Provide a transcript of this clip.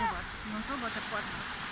Não tô bota, não tô bota porta.